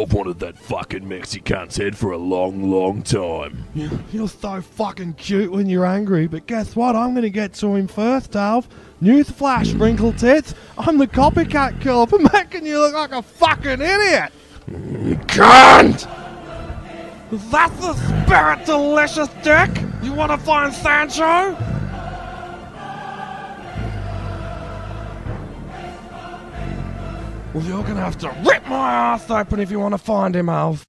I've wanted that fucking Mexican's head for a long, long time. You- You're so fucking cute when you're angry, but guess what? I'm gonna get to him first, Alf. Newsflash, Wrinkle Tits. I'm the copycat killer for making you look like a fucking idiot. Cunt! That's the spirit, delicious dick. You wanna find Sancho? Well, you're gonna have to rip my ass open if you wanna find him, Alf.